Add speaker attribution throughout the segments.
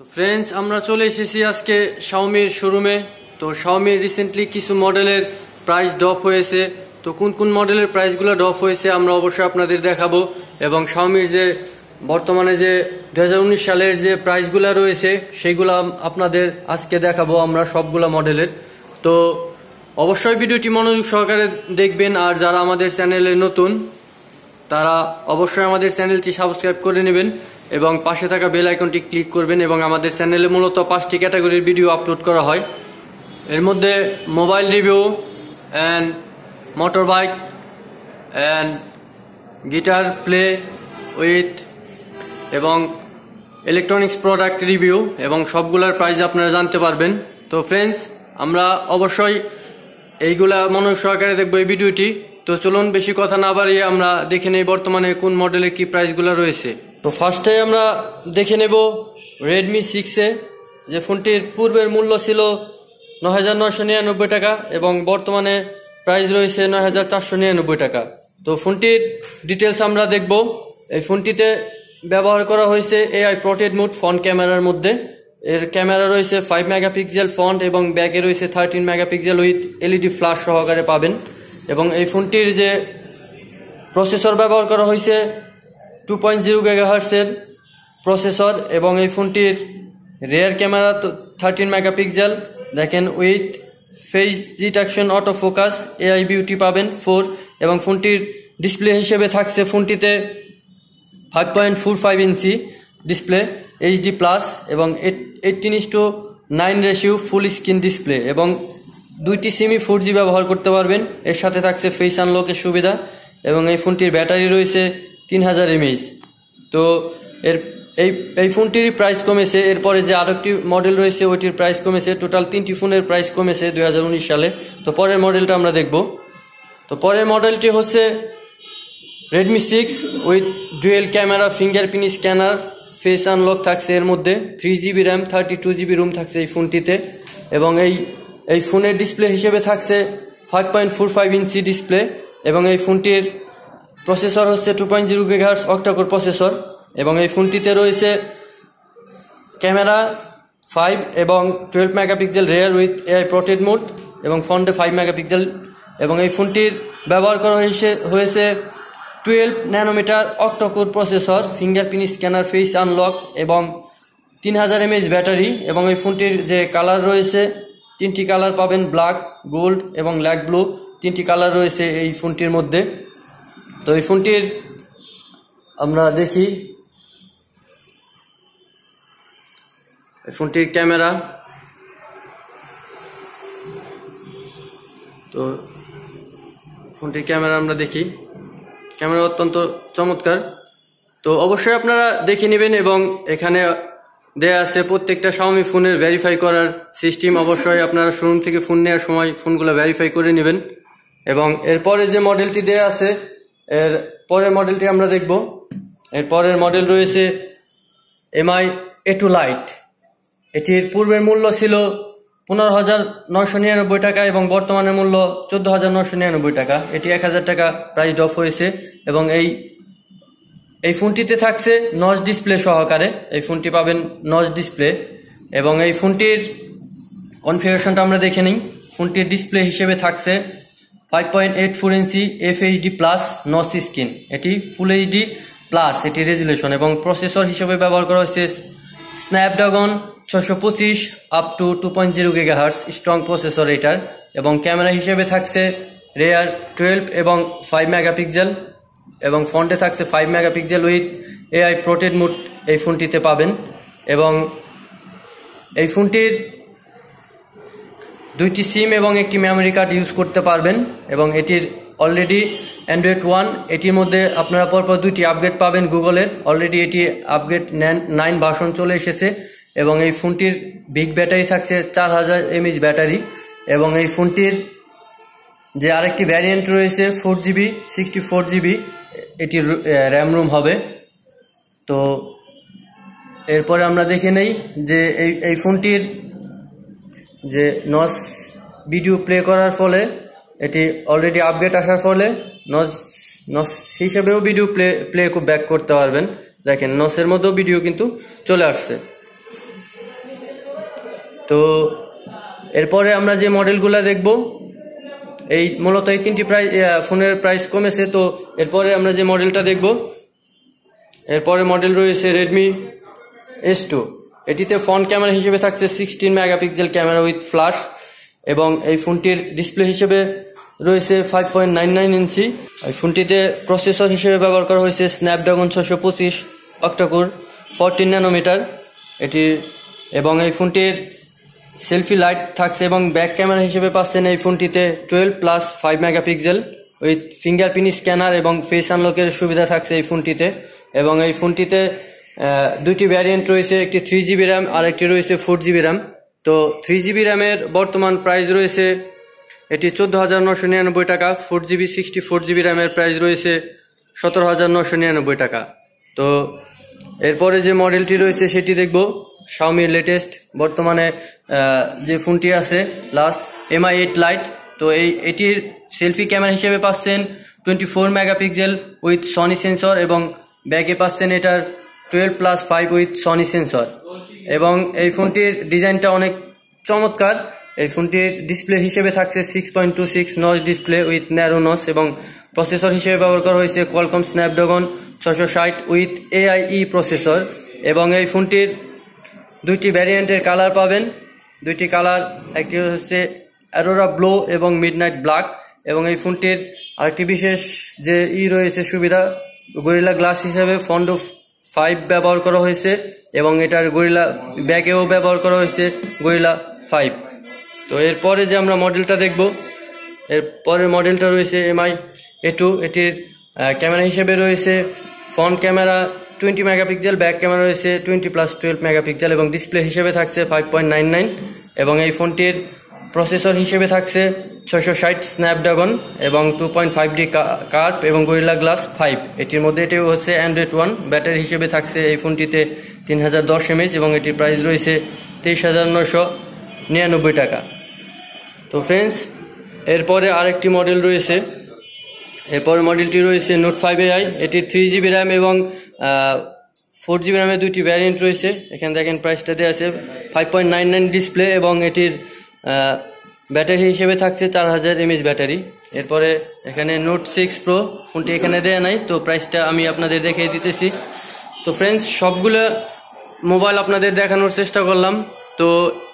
Speaker 1: তো ফ্রেন্ডস আমরা চলে এসেছি আজকে শাওমির শোরুমে। তো শাওমির রিসেন্টলি কিছু মডেলের প্রাইস ড্রপ হয়েছে। তো কোন কোন মডেলের প্রাইসগুলো ড্রপ হয়েছে আমরা অবশ্যই আপনাদের দেখাবো। এবং শাওমির যে বর্তমানে যে দু হাজার উনিশ সালের যে প্রাইসগুলো রয়েছে সেইগুলো আপনাদের আজকে দেখাবো আমরা সবগুলা মডেলের তো অবশ্যই ভিডিওটি মনোযোগ সহকারে দেখবেন, আর যারা আমাদের চ্যানেলে নতুন, তারা অবশ্যই আমাদের চ্যানেলটি সাবস্ক্রাইব করে নেবেন। এবং পাশে থাকা বেল আইকনটি ক্লিক করবেন এবং আমাদের চ্যানেলে মূলত পাঁচটি ক্যাটাগরির ভিডিও আপলোড করা হয়। এর মধ্যে mobile review and motor bike and guitar play with এবং ইলেকট্রনিক্স প্রোডাক্ট রিভিউ এবং সবগুলোর প্রাইস আপনারা জানতে পারবেন। তো ফ্রেন্ডস আমরা অবশ্যই এইগুলা মনোযোগ সহকারে দেখব এই ভিডিওটি। তো চলুন বেশি কথা না বাড়িয়ে আমরা দেখে নেই বর্তমানে কোন মডেলের কি প্রাইসগুলো রয়েছে। তো ফার্স্টে আমরা দেখে নেব রেডমি সিক্সে যে ফোনটির পূর্বের মূল্য ছিল নয় হাজার নয়শো নিরানব্বই টাকা এবং বর্তমানে প্রাইস রয়েছে নয় হাজার চারশো নিরানব্বই টাকা। তো ফোনটির ডিটেলস আমরা দেখব। এই ফোনটিতে ব্যবহার করা হয়েছে এআই প্রোটেড মুড ফ্রন্ট ক্যামেরার মধ্যে। এর ক্যামেরা রয়েছে ফাইভ মেগাপিক্সেল ফ্রন্ট এবং ব্যাকে রয়েছে thirteen megapixel with LED flash সহকারে পাবেন। এবং এই ফোনটির যে প্রসেসর ব্যবহার করা হয়েছে টু পয়েন্ট জিরো গেগাহার্সের প্রসেসর এবং এই ফোনটির রেয়ার ক্যামেরা থার্টিন মেগাপিক্সেল দেখেন with face detection auto focus AI beauty পাবেন ফোর এবং ফোনটির ডিসপ্লে হিসেবে থাকছে ফোনটিতে five point four five inch display HD plus এবং eighteen is to nine ratio full screen display এবং দুইটি সিমই ফোর জি ব্যবহার করতে পারবেন। এর সাথে থাকছে ফেস আনলকের সুবিধা এবং এই ফোনটির ব্যাটারি রয়েছে তিন হাজার এমএইচ তো এর, এই এই ফোনটির প্রাইস কমেছে, এরপরে যে আরেকটি মডেল রয়েছে, ওইটির প্রাইস কমেছে টোটাল তিনটি ফোনের প্রাইস কমেছে দু হাজার উনিশ সালে। তো পরের মডেলটা আমরা দেখব। তো পরের মডেলটি হচ্ছে Redmi six with dual camera fingerprint scanner face unlock থাকছে এর মধ্যে। Three GB RAM thirty two GB ROM থাকছে এই ফোনটিতে। এবং এই এই ফোনের ডিসপ্লে হিসেবে থাকছে five point four five inch display এবং এই ফোনটির প্রসেসর হচ্ছে two point zero gigahertz octa-core processor এবং এই ফোনটিতে রয়েছে ক্যামেরা ফাইভ এবং twelve megapixel rear with AI portrait mode এবং ফ্রন্টে ফাইভ মেগাপিক্সেল এবং এই ফোনটির ব্যবহার করা হয়েছে হয়েছে twelve nanometer octa-core processor fingerprint scanner face unlock এবং তিন হাজার এমএইচ ব্যাটারি এবং এই ফোনটির যে কালার রয়েছে, তিনটি কালার পাবেন ব্ল্যাক গোল্ড এবং ল্যাক ব্লু তিনটি কালার রয়েছে এই ফোনটির মধ্যে। তো এই ফোনটির আমরা দেখি। এই ফোনটির ক্যামেরা। তো ফোনটির ক্যামেরা আমরা দেখি। ক্যামেরা অত্যন্ত চমৎকার। তো অবশ্যই আপনারা দেখে নেবেন এবং এখানে দেয়া আছে প্রত্যেকটা শাওমি ফোনের ভেরিফাই করার সিস্টেম অবশ্যই আপনারা শোরুম থেকে ফোন নেওয়ার সময় ফোনগুলো ভেরিফাই করে নেবেন। এবং এরপরে যে মডেলটি দেয়া আছে এর পরের মডেলটি আমরা দেখব। এর পরের মডেল রয়েছে এমআই এ টু লাইট এটির পূর্বের মূল্য ছিল পনেরো হাজার নশো নিরানব্বই টাকা এবং বর্তমানের মূল্য চোদ্দ হাজার নশো নিরানব্বই টাকা। এটি এক হাজার টাকা প্রাইস ড্রপ হয়েছে এবং এই এই ফোনটিতে থাকছে নজ ডিসপ্লে সহকারে। এই ফোনটি পাবেন নজ ডিসপ্লে এবং এই ফোনটির কনফিগারেশনটা আমরা দেখে নিই। ফোনটির ডিসপ্লে হিসেবে থাকছে five point eight four inch F HD plus notch screen এটি ফুল এইচডি প্লাস এটি রেজুলেশন এবং প্রসেসর হিসেবে ব্যবহার করা হচ্ছে স্ন্যাপড্রাগন ছশো পঁচিশ up to two point zero gigahertz strong processor এটার এবং ক্যামেরা হিসেবে থাকছে রেয়ার টুয়েলভ এবং ফাইভ মেগাপিক্সেল এবং ফ্রন্টে থাকছে five megapixel with AI portrait mode এই ফোনটিতে পাবেন এবং এই ফোনটির দুইটি সিম এবং একটি মেমোরি কার্ড ইউজ করতে পারবেন এবং এটির অলরেডি অ্যান্ড্রয়েড ওয়ান এটির মধ্যে আপনারা পরপর দুইটি আপগ্রেড পাবেন গুগলের। অলরেডি এটি আপগ্রেড নাইন ভার্সন চলে এসেছে এবং এই ফোনটির বিগ ব্যাটারি থাকছে চার হাজার এমএইচ ব্যাটারি এবং এই ফোনটির যে আরেকটি ভ্যারিয়েন্ট রয়েছে four GB sixty four GB এটির র্যাম রুম হবে। তো এরপরে আমরা দেখে নেই যে এই এই ফোনটির যে নস ভিডিও প্লে করার ফলে, এটি অলরেডি আপডেট আসার ফলে নস নস হিসেবেও ভিডিও প্লে প্লে খুব ব্যাক করতে পারবেন। দেখেন নসের মধ্যেও ভিডিও কিন্তু চলে আসছে। তো এরপরে আমরা যে মডেলগুলো দেখব, এই মূলত এই তিনটি প্রাইস ফোনের প্রাইস কমেছে। তো এরপরে আমরা যে মডেলটা দেখব, এরপরে মডেল রয়েছে রেডমি এস টু এটিতে ফ্রন্ট ক্যামেরা হিসেবে থাকছে sixteen megapixel camera with flash এবং এই ফোনটির ডিসপ্লে হিসেবে রয়েছে five point nine nine inch. এই ফোনটিতে প্রসেসর হিসেবে ব্যবহার করা হয়েছে স্ন্যাপড্রাগন ছশো পঁচিশ অক্টাকোর ফোরটিন ন্যানোমিটার এটি এবং এই ফোনটির সেলফি লাইট থাকছে এবং ব্যাক ক্যামেরা হিসেবে পাচ্ছেন এই ফোনটিতে twelve plus five megapixel with fingerprint scanner এবং ফেস আনলকের সুবিধা থাকছে এই ফোনটিতে। এবং এই ফোনটিতে দুটি ভ্যারিয়েন্ট রয়েছে, একটি থ্রি জিবি র্যাম আর একটি রয়েছে ফোর জিবি র্যাম তো থ্রি জিবি র্যামের বর্তমান প্রাইস রয়েছে, এটি চোদ্দ হাজার নশো নিরানব্বই টাকা। Four GB sixty four GB র্যামের প্রাইস রয়েছে সতেরো হাজার নশো নিরানব্বই টাকা। তো এরপরে যে মডেলটি রয়েছে, সেটি দেখব। শাওমির লেটেস্ট বর্তমানে যে ফোনটি আছে লাস্ট এমআই এইট লাইট তো এই, এটির সেলফি ক্যামেরা হিসেবে পাচ্ছেন twenty four megapixel with Sony sensor এবং ব্যাগে পাচ্ছেন এটার twelve plus five with Sony sensor এবং এই ফোনটির ডিজাইনটা অনেক চমৎকার। এই ফোনটির ডিসপ্লে হিসেবে থাকছে six point two six notch display with narrow notch এবং প্রসেসর হিসেবে ব্যবহার করা হয়েছে কোয়ালকম স্ন্যাপড্রাগন ছশো ষাট উইথ এআইই প্রসেসর এবং এই ফোনটির দুইটি ভ্যারিয়েন্টের কালার পাবেন। দুইটি কালার একটি হচ্ছে অ্যারোরা ব্লো এবং মিডনাইট ব্ল্যাক এবং এই ফোনটির আরেকটি বিশেষ যে ই রয়েছে সুবিধা গরিলা গ্লাস হিসেবে ফন্ড ফাইভ ব্যবহার করা হয়েছে এবং এটার গরিলা ব্যাগেও ব্যবহার করা হয়েছে গরিলা ফাইভ। তো এরপরে যে আমরা মডেলটা দেখব, এর পরের মডেলটা রয়েছে এমআই এ টু, এটির ক্যামেরা হিসেবে রয়েছে front camera, twenty megapixel, back camera রয়েছে টোয়েন্টি প্লাস টুয়েলভ মেগাপিক্সেল এবং ডিসপ্লে হিসেবে থাকছে ফাইভ পয়েন্ট নাইন নাইন এবং এই ফোনটির প্রসেসর হিসেবে থাকছে ছয়শো ষাট স্ন্যাপড্রাগন এবং two point five D curve এবং গরিলা গ্লাস ফাইভ এটির মধ্যে এটি হচ্ছে অ্যান্ড্রয়েড ওয়ান ব্যাটারি হিসেবে থাকছে এই ফোনটিতে তিন হাজার দশ এমএচ এবং এটির প্রাইস রয়েছে তেইশ হাজার নশো নিরানব্বই টাকা। তো ফ্রেন্ডস এরপরে আরেকটি মডেল রয়েছে। এরপরে মডেলটি রয়েছে নোট ফাইভ এআই এটি থ্রি জিবি র্যাম এবং ফোর জিবি র্যামের দুইটি ভ্যারিয়েন্ট রয়েছে। এখানে দেখেন প্রাইসটা দেওয়া আছে five point nine nine display এবং এটির ব্যাটারি হিসেবে থাকছে চার হাজার এমএচ ব্যাটারি। এরপরে এখানে নোট সিক্স প্রো ফোনটি এখানে দেয়া নাই, তো প্রাইসটা আমি আপনাদের দেখিয়ে দিতেছি। তো ফ্রেন্ডস সবগুলো মোবাইল আপনাদের দেখানোর চেষ্টা করলাম। তো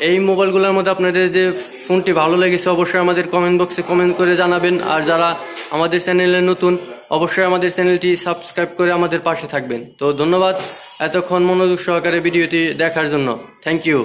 Speaker 1: এই মোবাইলগুলোর মধ্যে আপনাদের যে ফোনটি ভালো লেগেছে, অবশ্যই আমাদের কমেন্ট বক্সে কমেন্ট করে জানাবেন। আর যারা আমাদের চ্যানেলে নতুন, অবশ্যই আমাদের চ্যানেলটি সাবস্ক্রাইব করে আমাদের পাশে থাকবেন। তো ধন্যবাদ এতক্ষণ মনোযোগ সহকারে ভিডিওটি দেখার জন্য। Thank you